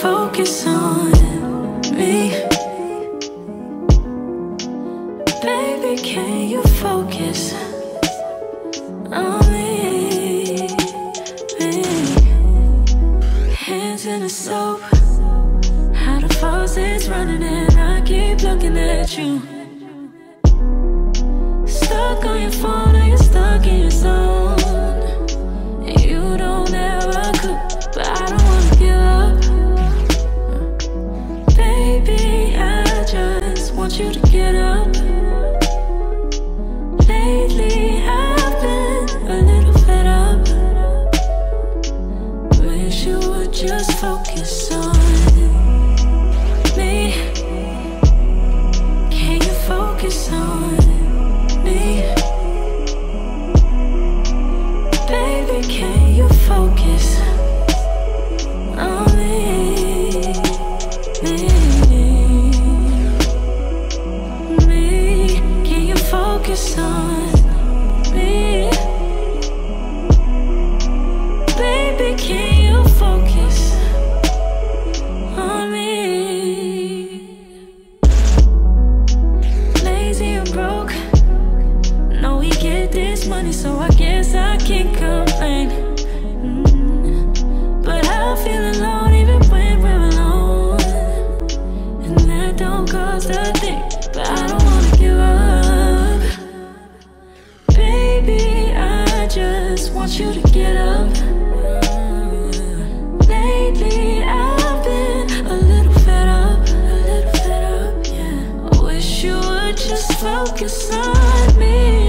focus on me Baby, can you focus on me? me? Hands in the soap How the faucet's running and I keep looking at you Stuck on your phone, are you stuck in your zone? focus on me. me, me. Can you focus on me? Baby, can you focus on me? Lazy and broke. No, we get this money, so I guess I can't complain. just focus on me.